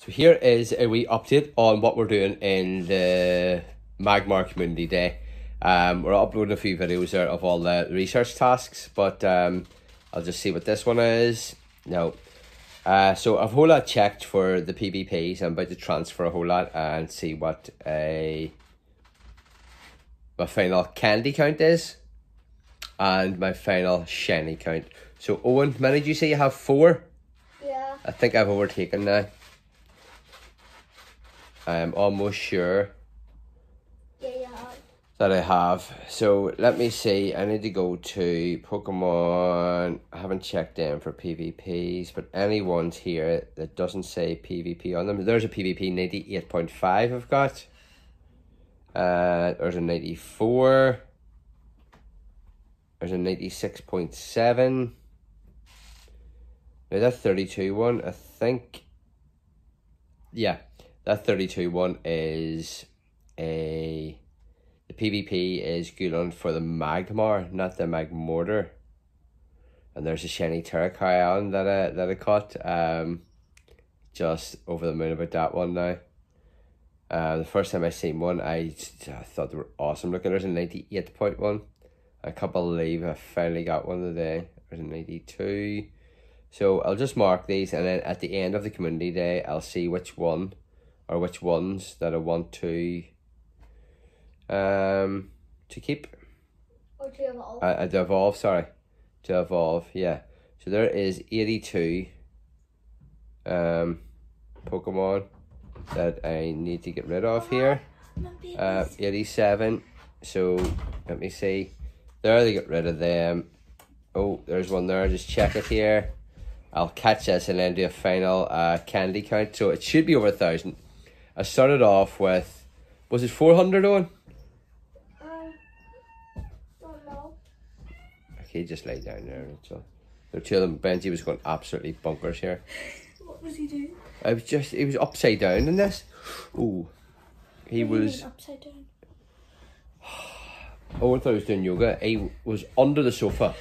So here is a wee update on what we're doing in the Magmar Community Day. Um, we're uploading a few videos there of all the research tasks, but um, I'll just see what this one is. No. Uh, so I've a whole lot checked for the PvPs. I'm about to transfer a whole lot and see what a my final candy count is and my final shiny count. So Owen, many did you say you have? Four? Yeah. I think I've overtaken now. I'm almost sure Yeah, you have. that I have. So let me see. I need to go to Pokemon. I haven't checked in for PvPs, but any ones here that doesn't say PvP on them. There's a PvP 98.5 I've got. Uh, there's a 94. There's a 96.7. Now that 32 one, I think. Yeah, that 32 one is a. The PvP is good on for the Magmar, not the Magmortar. And there's a shiny Terrakion that I, that I caught. Um, just over the moon about that one now. Uh, the first time I seen one, I, I thought they were awesome looking. There's a 98.1. I can't believe I finally got one today. There's a 92. So I'll just mark these and then at the end of the community day, I'll see which one or which ones that I want to um to keep. Or to evolve. Uh, uh, to evolve, sorry. To evolve, yeah. So there is 82 um Pokemon that I need to get rid of here. Uh, 87. So let me see. There, they get rid of them. Oh, there's one there. Just check it here. I'll catch this and then do a final uh, candy count. So it should be over a thousand. I started off with, was it 400 on? Uh, don't know. Okay, just lay down there. So there are two of them. Benji was going absolutely bunkers here. What was he doing? I was just, he was upside down in this. Ooh. He was, upside down. oh, I thought he was doing yoga. He was under the sofa.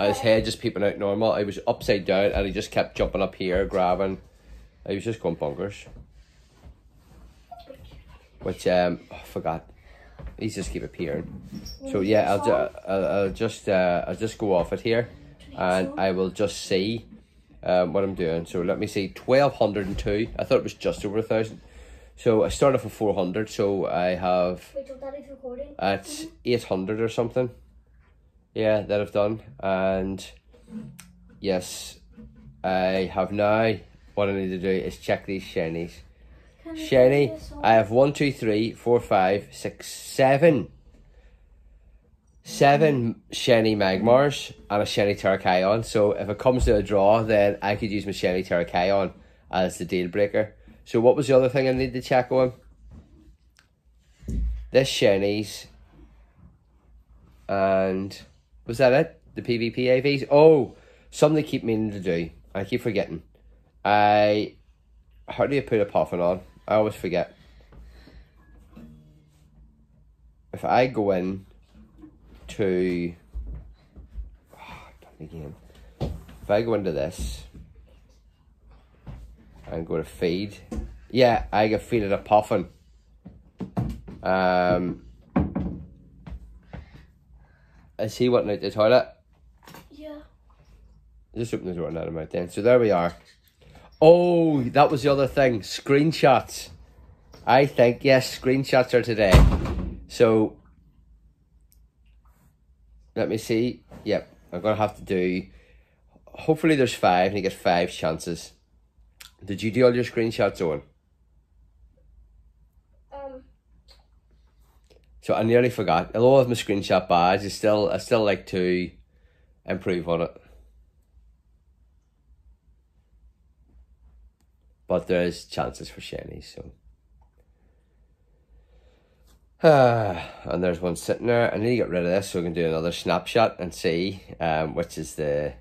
His head just peeping out normal. I was upside down and he just kept jumping up here, grabbing. He was just going bunkers. Which, um, oh, I forgot. He's just keep appearing. So yeah, I'll, ju- I'll, I'll just uh, I'll just go off it here, and I will just see um, what I'm doing. So let me see, twelve hundred and two. I thought it was just over a thousand. So I started off with four hundred. So I have Wait till daddy's recording. at eight hundred or something. Yeah, that I've done, and yes, I have now. What I need to do is check these shinies. Song? I have one, two, three, four, five, six, seven. Seven shiny Magmars and a shiny Terrakion. So if it comes to a draw, then I could use my shiny Terrakion as the deal breaker. So what was the other thing I need to check on? This shinies. And was that it? The PvP AVs? Oh, something keep meaning to do. I keep forgetting. I how do you put a puffin on? I always forget. If I go in to oh, done again. If I go into this and go to feed, yeah, I get feed it a puffin. Um, is he wanting out the toilet? Yeah. Just open the door and let him out then. So there we are. Oh, that was the other thing. Screenshots. I think, yes, screenshots are today. So, let me see. Yep, I'm going to have to do. Hopefully, there's five and you get five chances. Did you do all your screenshots on? Um. So I nearly forgot. Although I have my screenshot badge, I still I still like to improve on it. But there's chances for shinies, so. And there's one sitting there. I need to get rid of this so we can do another snapshot and see um which is the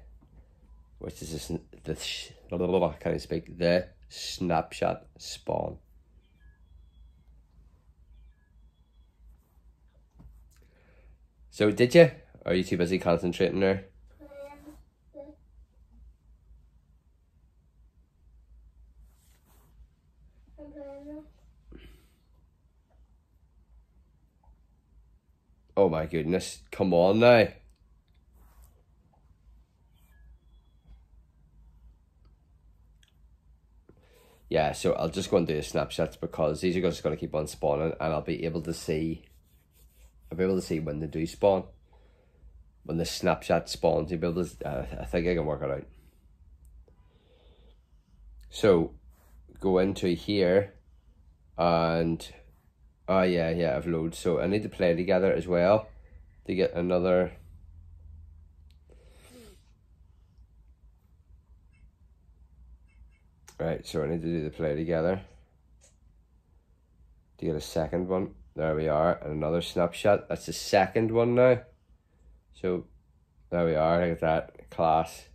which is this the sh- blah, can't even speak the snapshot spawn. So did you? Are you too busy concentrating there? know. Oh my goodness. Come on now. Yeah, so I'll just go and do the snapshots because these are just going to keep on spawning and I'll be able to see I'll be able to see when they do spawn. When the snapshot spawns, you'll be able to, uh, I think I can work it out. So, go into here and oh yeah yeah I've loads. So I need to play together as well to get another right so I need to do the play together. To get a second one. There we are and another snapshot. That's the second one now. So there we are look at that class.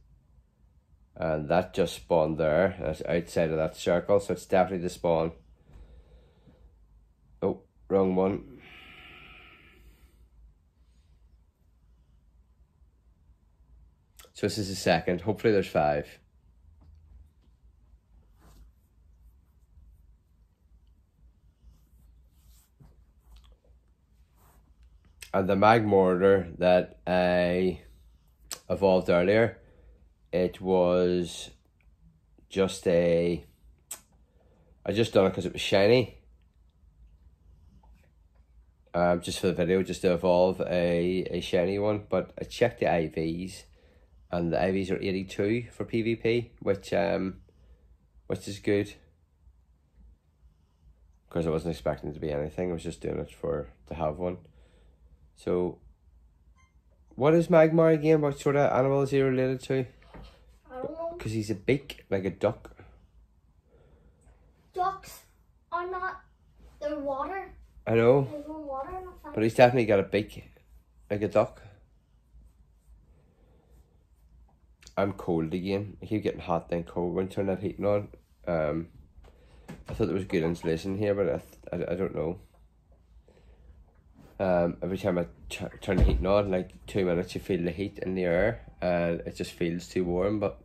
And that just spawned there. That's outside of that circle so it's definitely the spawn wrong one. So this is the second. Hopefully there's five. And the Magmortar that I evolved earlier it was just a I just done it because it was shiny um, just for the video just to evolve a, a shiny one but I checked the IVs and the IVs are 82 for PvP which um which is good because I wasn't expecting it to be anything I was just doing it for to have one so what is Magmar again what sort of animal is he related to I don't know. because he's a beak like a duck. Ducks are not. They're water. I know, but he's definitely got a beak like a duck. I'm cold again. I keep getting hot then cold when turn that heating on. Um, I thought there was good insulation here, but I, I, I don't know. Um, every time I turn the heating on, like two minutes, you feel the heat in the air, and it just feels too warm. But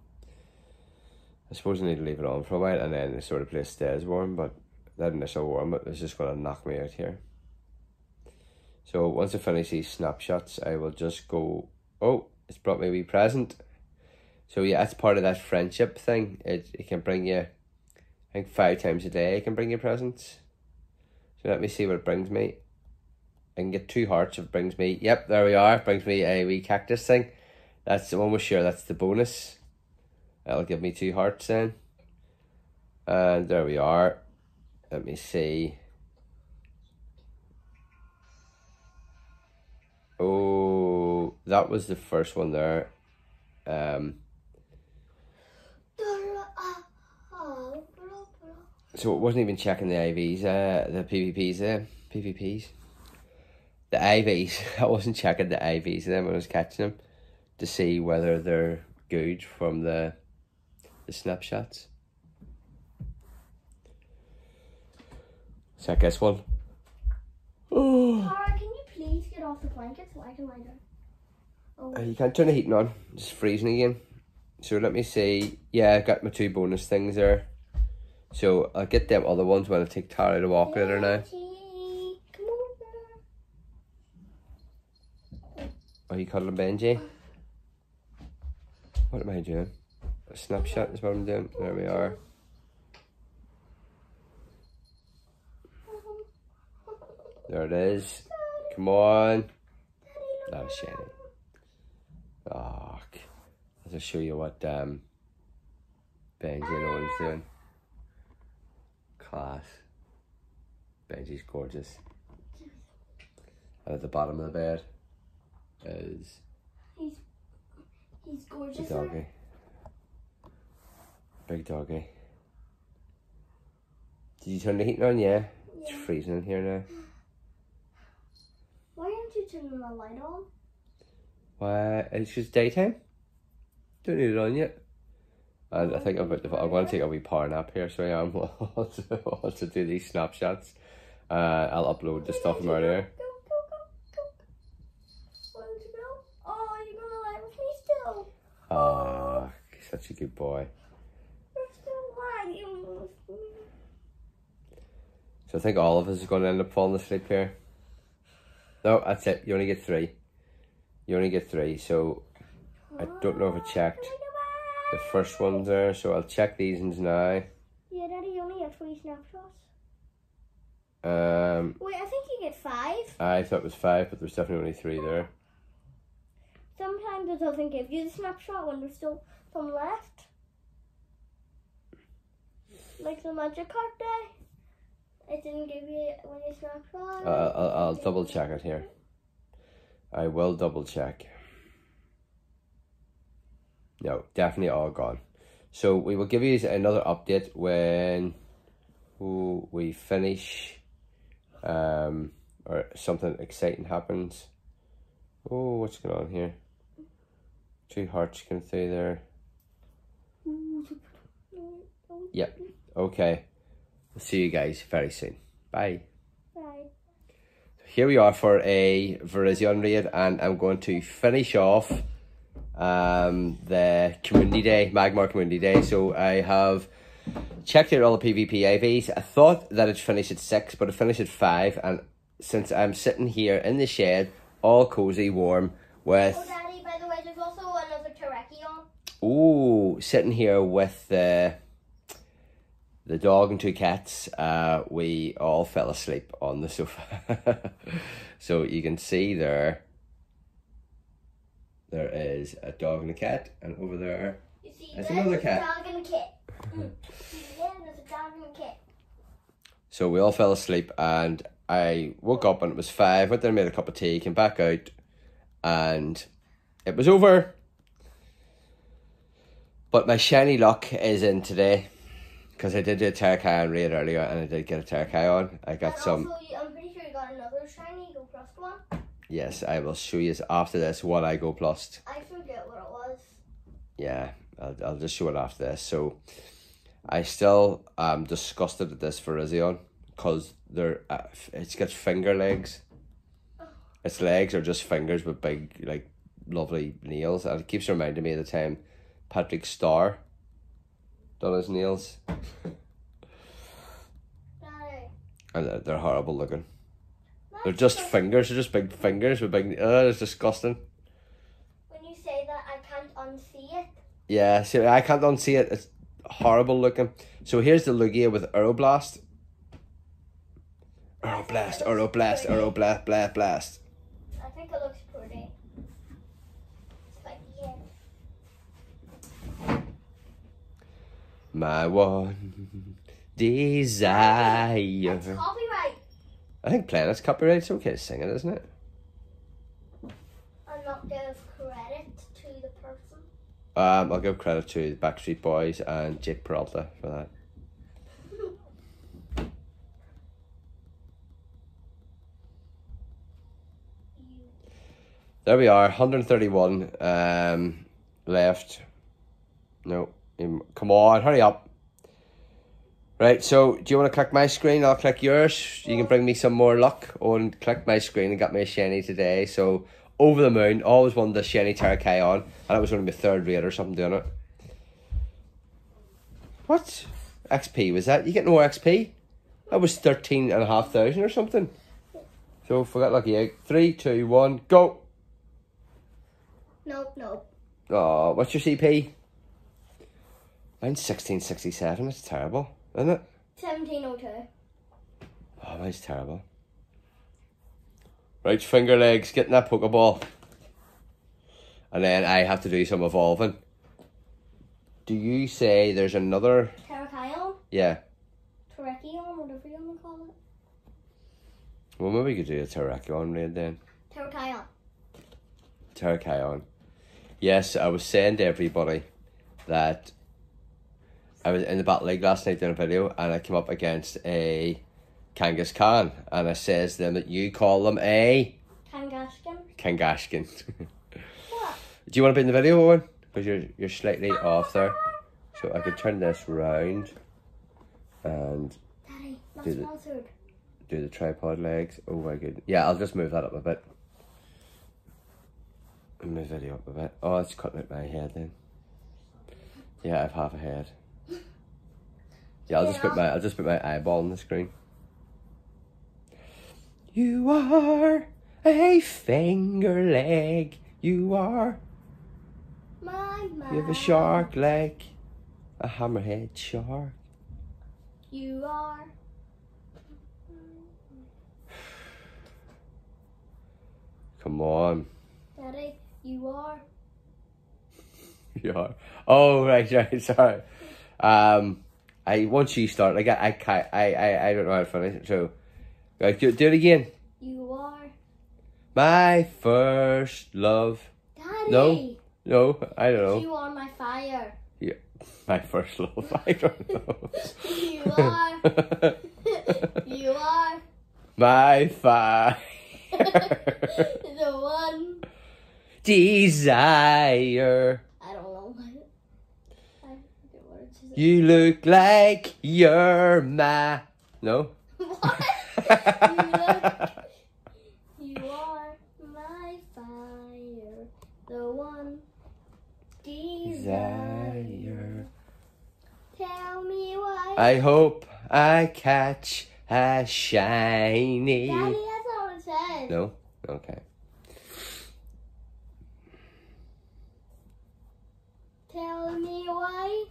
I suppose I need to leave it on for a while, and then the sort of place stays warm. But that initial warm, it is just gonna knock me out here. So once I finish these snapshots, I will just go. Oh, it's brought me a wee present. So yeah, that's part of that friendship thing. It it can bring you, I think five times a day. It can bring you presents. So let me see what it brings me. I can get two hearts. If it brings me. Yep, there we are. It brings me a wee cactus thing. That's the one we're sure. That's the bonus. That'll give me two hearts then. And there we are. Let me see. Oh, that was the first one there. Um, so it wasn't even checking the IVs, uh, the PVPs there, PVPs. The IVs, I wasn't checking the IVs of them when I was catching them to see whether they're good from the the snapshots. So I guess one. Oh. Tara, can you please get off the blanket so I can lie down? Oh, Uh, You can't turn the heating on. It's freezing again. So let me see. Yeah, I got my two bonus things there. So I'll get them other ones when I take Tara to walk later now. On. Are you cuddling Benji? What am I doing? A snapshot is what I'm doing. There we are. There it is. Come on. That was shiny. Oh, I'll just show you what um, Benji and Owen's doing. Class. Benji's gorgeous. And at the bottom of the bed is He's the gorgeous. Big doggy. Big doggy. Did you turn the heating on? Yeah. It's freezing in here now. Why aren't you turning the light on? Why? It's just daytime. Don't need it on yet. And I think I'm about to, I'm going to take a wee power nap here, so I am. I'll to, to do these snapshots. Uh, I'll upload the stuff from earlier. Go, go, go, go. Where did you go? Oh, you're gonna lie with me still. Ah, such a good boy. You're still lying with me. So I think all of us is going to end up falling asleep here. No, that's it. You only get three. You only get three. So I don't know if I checked the first one there. So I'll check these ones now. Yeah, Daddy, you only have three snapshots. Um, Wait, I think you get five. I thought it was five, but there's definitely only three there. Sometimes it doesn't give you the snapshot when there's still some left. Like the Magikarp day. It didn't give you when you snapshot. Uh, I'll, I'll double check it here. I will double check. No, definitely all gone. So we will give you another update when we finish um, or something exciting happens. Oh, what's going on here? Two hearts going through there. Yep. Okay. We'll see you guys very soon. Bye. Right. here we are for a Virizion raid and I'm going to finish off um, the community day, Magmar community day. So I have checked out all the PvP IVs. I thought that it'd finish at 6 but it finished at 5 and since I'm sitting here in the shed all cozy warm with Oh, Daddy, by the way, there's also another Terrakion. Ooh, sitting here with the the dog and two cats, uh, we all fell asleep on the sofa. so you can see there, there is a dog and a cat, and over there, There's there's another cat. dog and a kit. Mm. Yeah, there's a dog and a kit. so we all fell asleep, and I woke up and it was five. Went there, made a cup of tea, came back out, and it was over. But my shiny luck is in today. Because I did do a Terrakion raid earlier and I did get a Terrakion. I got and some. also, I'm pretty sure you got another shiny Go Plus one. Yes, I will show you after this what I go plus. I forget what it was. Yeah, I'll, I'll just show it after this. So, I still am disgusted at this Virizion because they're uh, it's got finger legs. Its legs are just fingers with big, like, lovely nails, and it keeps reminding me of the time Patrick Starrr done his nails, and they're- horrible looking. They're just fingers. They're just big fingers with big. Uh, it's disgusting. When you say that, I can't unsee it. Yeah, see, I can't unsee it. It's horrible looking. So here's the Lugia with Aeroblast. Aeroblast, Aeroblast, Aeroblast, blast, blast. I think it looks pretty. It's like, yeah. My one desire. That's copyright. I think playing it's copyright. It's okay to sing it, isn't it? I'm not give credit to the person. Um, I'll give credit to the Backstreet Boys and Jake Peralta for that. There we are, 131 um, left. No, come on, hurry up. Right, so do you want to click my screen? I'll click yours. You can bring me some more luck on click my screen and got me a shiny today. So over the moon, always wanted the shiny on, and it was going to be third rate or something doing it. What XP was that? You get more XP? That was thirteen and a half thousand or something. So forget lucky egg. Three, two, one, go. Nope, nope. Oh, what's your CP? Mine's 1667. It's terrible, isn't it? 1702. Oh, mine's oh, terrible. Right, finger legs, getting that Pokeball. And then I have to do some evolving. Do you say there's another? Terrakion? Yeah. Terrakion, whatever you want to call it. Well, maybe we could do a Terrakion raid then. Terrakion. Terrakion. Yes, I was saying to everybody that I was in the Battle League last night doing a video and I came up against a Kangaskhan Khan and I says to them that you call them a Kangaskhan. Kangashkin. What? Do you want to be in the video, Owen? Because you're you're slightly off there. So I could turn this round and Daddy, it- sponsored. do the tripod legs. Oh my goodness. Yeah, I'll just move that up a bit. Move the video up a bit. Oh, it's cutting out my head then. Yeah, I have half a head. Yeah, I'll just put my I'll just put my eyeball on the screen. You are a finger leg. You are. My, my. You have a shark leg. A hammerhead shark. You are. Come on. Daddy, you are. You are. Oh, right, right, sorry. Um, I once you start, like I, I can't, I, I, I don't know how to finish it. So, right, do, do it again. You are. My first love. Daddy. No. No, I don't know. You are my fire. Yeah, my first love. I don't know. You are. you are my fire. the one. Desire. I don't know. I forget what it is. You look like you're my. No. What? you look. You are my fire. The one. Desire. Tell me why. I hope I catch a shiny. Daddy, that's what it says. No? Okay. Tell me why.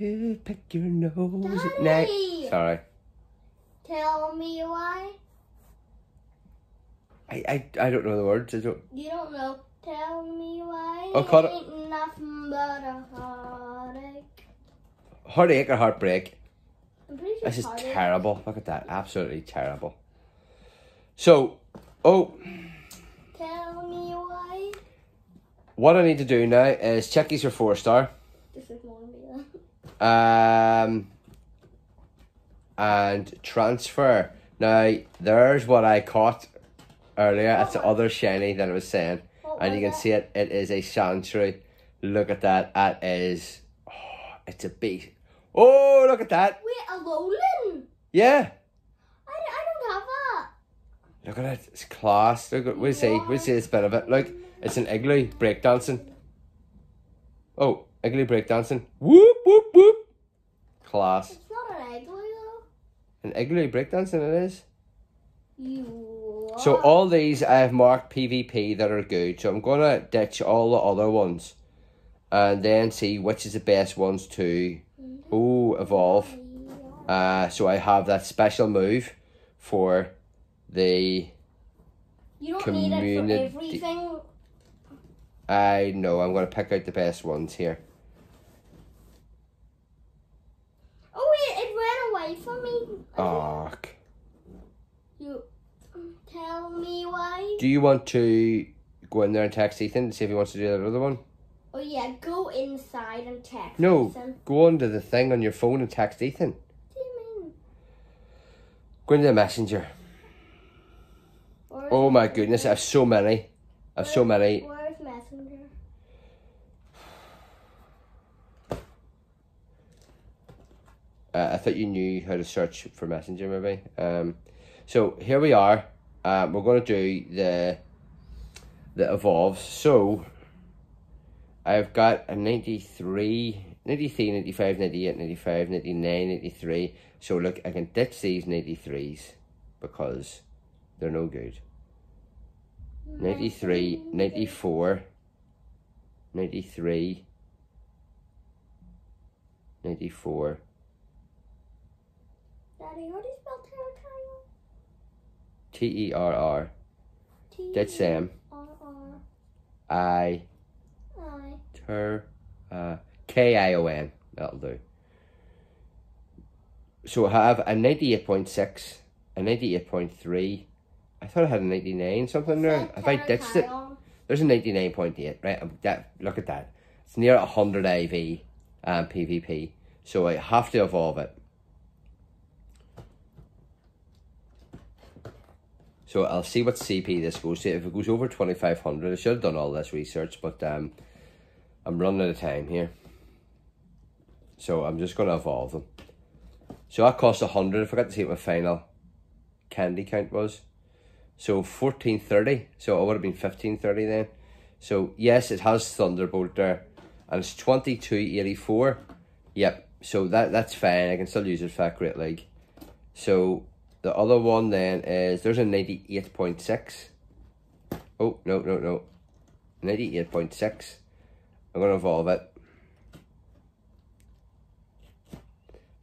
You pick your nose at night. Sorry. Tell me why. I, I, I don't know the words. I don't. You don't know. Tell me why. Oh, caught it. Ain't nothing but a heartache. Heartache or heartbreak. I'm pretty sure This is heartache. terrible. Look at that. Absolutely terrible. So, oh, Tell me why. what I need to do now is check these are four star. Just ignore me then. Um, and transfer. Now, there's what I caught earlier. It's the other shiny that I was saying. And you can see it. It is a Chantry. Look at that. That is. Oh, it's a beast. Oh, look at that. Wait, a Lowland? Yeah. I, I don't have that. Look at it. It's class. Look at. We'll see. We'll see this bit of it. Look, it's an igloo breakdancing. Oh, igloo breakdancing. Whoop, whoop, whoop. Class. It's not an egg though. An igloo breakdancing it is. You. So all these I have marked PvP that are good. So I'm gonna ditch all the other ones, and then see which is the best ones to oh evolve. Uh, so I have that special move for the. You don't need it community- for everything. I know I'm gonna pick out the best ones here. Oh wait, it ran away from You. Tell me why. do you want to go in there and text Ethan to see if he wants to do that other one? Oh yeah, go inside and text. No, Ethan. go onto the thing on your phone and text Ethan. What do you mean? Go into the messenger. Oh my goodness, I have so many. I have so many. Where's Messenger? Uh, I thought you knew how to search for Messenger, maybe. Um, so here we are. Um, we're going to do the the evolves. So I've got a 93, 93, 95, 98, 95, 99, 93. So look, I can ditch these 93s because they're no good. 93, 94, 93, 94. Daddy, how do you spell territorial? T E R R. T That's Sam. R R I I. Tur uh K I O N. That'll do. So I have a ninety eight point six, a ninety eight point three. I thought I had a ninety nine something there. Have I ditched it? There's a ninety nine point eight, right? That look at that. It's near hundred IV um PvP. So I have to evolve it. So I'll see what CP this goes to. If it goes over twenty five hundred, I should have done all this research, but um I'm running out of time here. So I'm just gonna evolve them. So that cost a hundred. I forgot to see what my final candy count was. So fourteen thirty. So it would have been fifteen thirty then. So yes, it has Thunderbolt there, and it's twenty two eighty four. Yep, so that that's fine. I can still use it for Great League. So the other one then is there's a ninety eight point six. Oh no no no, ninety eight point six. I'm gonna evolve it.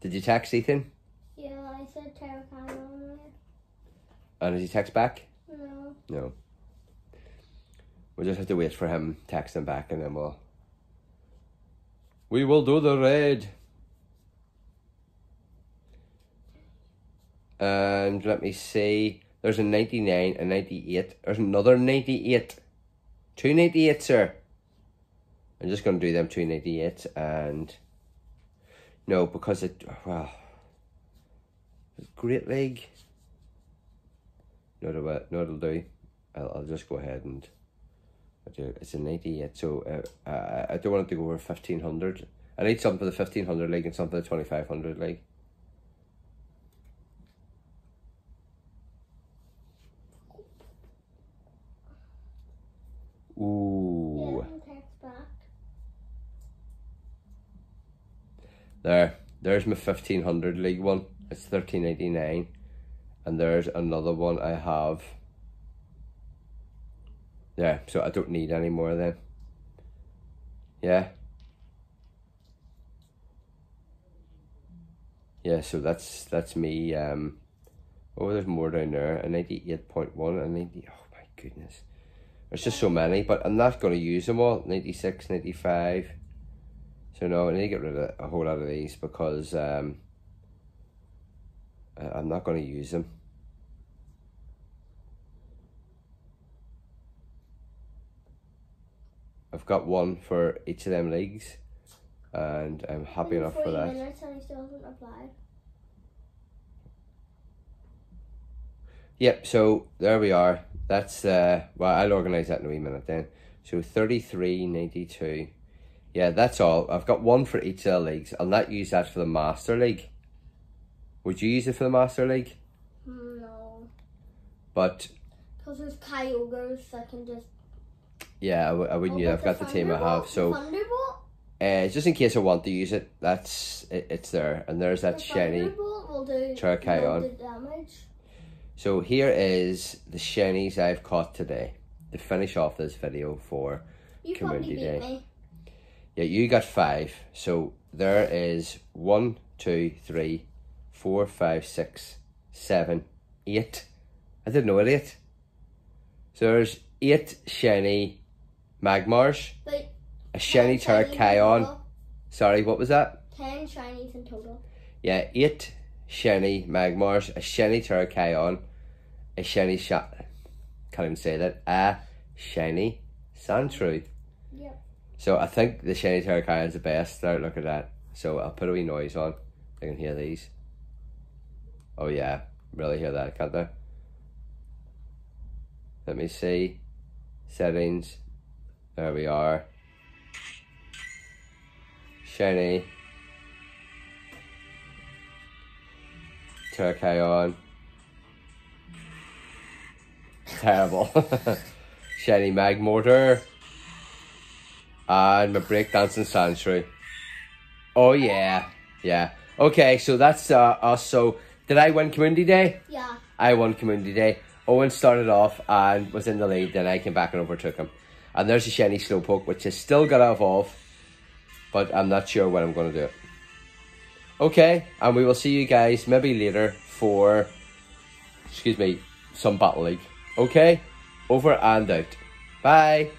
Did you text Ethan? Yeah, I said terrifying on it. And did he text back? No. No. We'll just have to wait for him texting back and then we'll We will do the raid. And let me see. There's a 99, a 98. There's another 98. Two 98, sir. I'm just going to do them two 98 and... No, because it... Well... Great League. No, no, it'll do. I'll, I'll just go ahead and... It's a 98, so uh, I, I don't want it to go over 1500. I need something for the 1500 league and something for the 2500 league. Ooh. Yeah, text back. There. There's my 1500 league one. It's 1389. And there's another one I have. Yeah, so I don't need any more then. Yeah. Yeah, so that's that's me. Um, oh, there's more down there. A 98.1, a 90. Oh my goodness. There's just so many, but I'm not going to use them all. 96, 95. So no, I need to get rid of a whole lot of these because um, I'm not going to use them. I've got one for each of them leagues, and I'm happy enough for 40 that. minutes and he still hasn't replied. Yep, so there we are. That's uh well I'll organise that in a wee minute then. So thirty three ninety two. Yeah, that's all. I've got one for each of the leagues. I'll not use that for the Master League. Would you use it for the Master League? No. But Because there's Kyogres that can just. yeah, I, w- I wouldn't use it. I've got the team I have. So Thunderbolt? uh, just in case I want to use it, that's it, it's there. And there's that the shiny. Thunderbolt will do Charcayon. loads of damage. So here is the shinies I've caught today to finish off this video for You probably Community beat Day. me. Yeah, you got five. So there is one, two, three, four, five, six, seven, eight. I didn't know it eight. So there's eight shiny Magmars, But a shiny 10 shinies Terrakion. Sorry, what was that? Ten shinies in total. Yeah, eight shiny Magmars, a shiny Terrakion, a shiny shot. Can't even say that. A shiny Sandshrew. So I think the shiny Terrakion is the best. There, look at that. So I'll put a wee noise on. I can hear these. Oh yeah, really hear that, can't I? Let me see. Settings. There we are. Shiny. Terrakion. Terrible. Shiny mag Magmortar. And my breakdancing sanctuary. Oh yeah, yeah. Okay, so that's uh, us. So did I win Community Day? Yeah. I won Community Day. Owen started off and was in the lead. Then I came back and overtook him. And there's a shiny Slowpoke, which has still got to evolve, but I'm not sure when I'm going to do it. Okay, and we will see you guys maybe later for, excuse me, some Battle League. Okay, over and out. Bye.